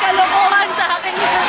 kalokohan sa akin.